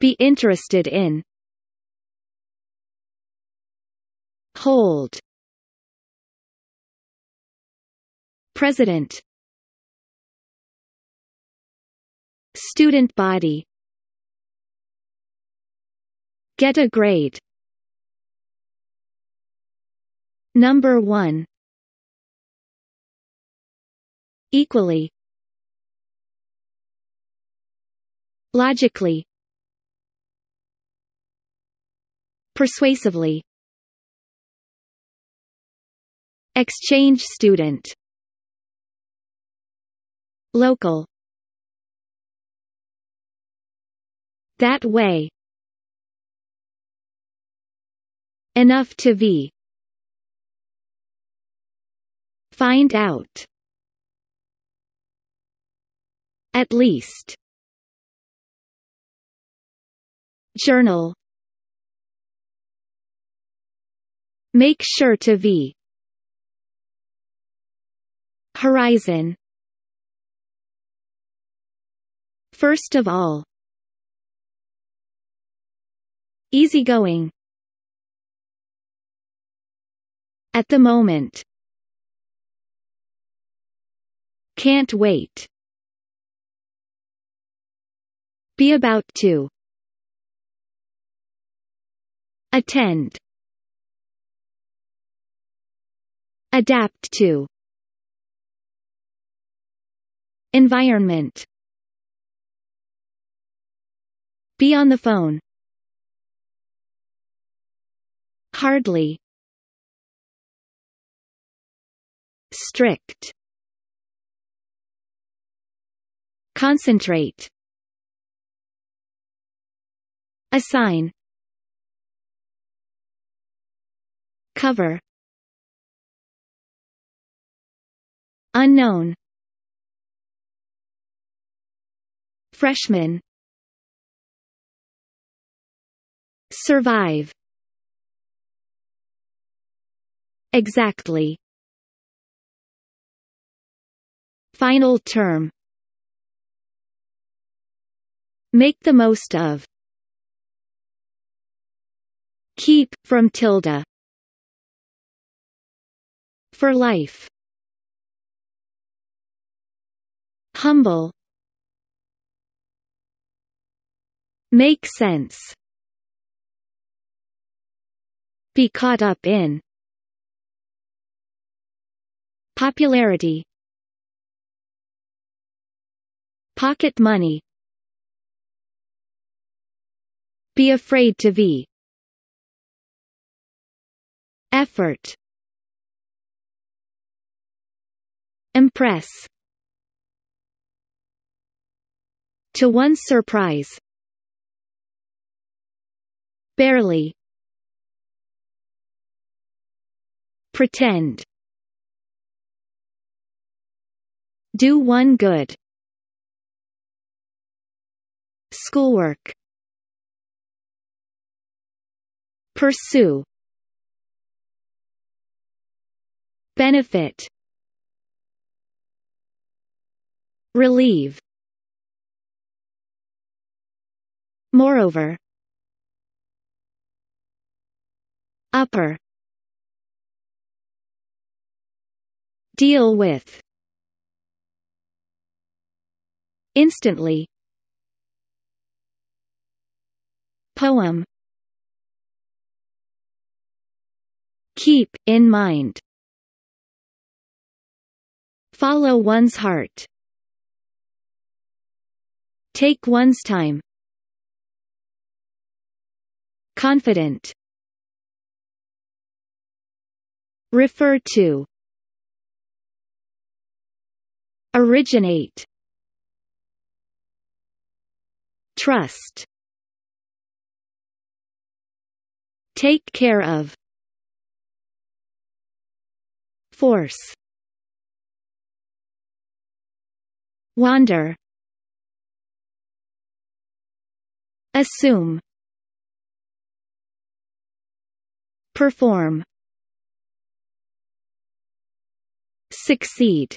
Be interested in. Hold. President. Student body. Get a grade. Number 1 Equally Logically Persuasively Exchange student Local That way Enough to be Find out. At least. Journal. Make sure to V. Horizon. First of all. Easygoing. At the moment. Can't wait. Be about to. Attend. Adapt to. Environment. Be on the phone. Hardly. Strict. Concentrate. Assign. Cover. Unknown. Freshman. Survive. Exactly. Final term. Make the most of. Keep, from tilde. For life. Humble. Make sense. Be caught up in. Popularity. Pocket money. Be afraid to be. Effort. Impress. To one's surprise. Barely. Pretend. Do one good. Schoolwork. Pursue Benefit Relieve Moreover Upper Deal with Instantly Poem Keep in mind. Follow one's heart. Take one's time. Confident. Refer to. Originate. Trust. Take care of. Force Wander Assume Perform. Succeed